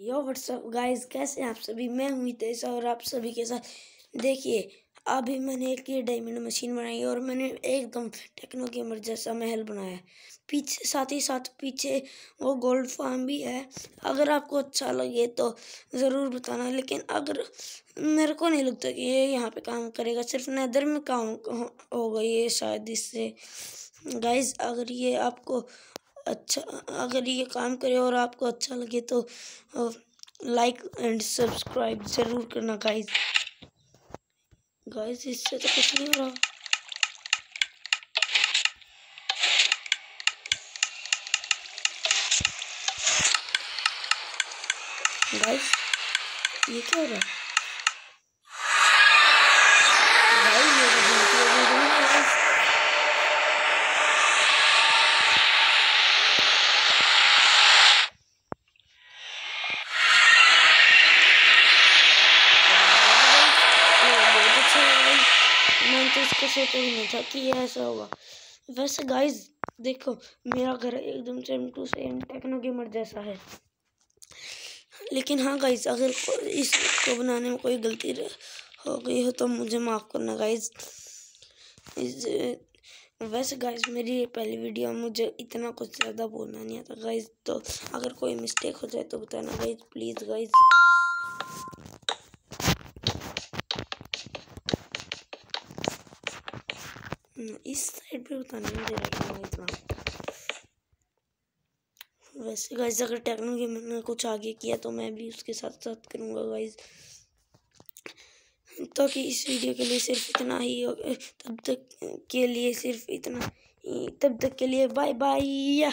यो WhatsApp guys कैसे आप सभी? मैं हूँ हितेश और आप सभी के साथ, देखिए, अभी मैंने एक ये डायमंड मशीन बनाई और मैंने एकदम टेक्नो गेमर जैसा महल बनाया पीछे, साथ ही साथ पीछे वो गोल्ड फार्म भी है। अगर आपको अच्छा लगे तो ज़रूर बताना, लेकिन अगर मेरे को नहीं लगता कि ये यहाँ पे काम करेगा, सिर्फ़ नदर में काम होगा ये शायद इससे। गाइज़ अगर ये आपको अच्छा अगर ये काम करे और आपको अच्छा लगे तो लाइक एंड सब्सक्राइब ज़रूर करना गाइस गाइस इससे तो कुछ नहीं हो रहा। गाइस ये क्या हो रहा है? मैंने तो इसको सोचा ही नहीं था कि ये ऐसा होगा वैसे गाइस देखो, मेरा घर एकदम same to same Techno Gamer जैसा है। लेकिन हाँ गाइस अगर इसको बनाने में कोई गलती हो गई हो तो मुझे माफ़ करना इस वैसे गाइस मेरी ये पहली वीडियो मुझे इतना कुछ ज़्यादा बोलना नहीं आता। गाइस तो अगर कोई मिस्टेक हो जाए तो बताना गाइस प्लीज़ गाइस इस साइड पे बताने मुझे रखना इतना। वैसे गाइज़ अगर टेक्नो गेम ने कुछ आगे किया तो मैं भी उसके साथ साथ करूँगा गाइज़ तो कि इस वीडियो के लिए सिर्फ़ इतना ही तब तक के लिए सिर्फ़ इतना ही, तब तक के लिए बाय बाय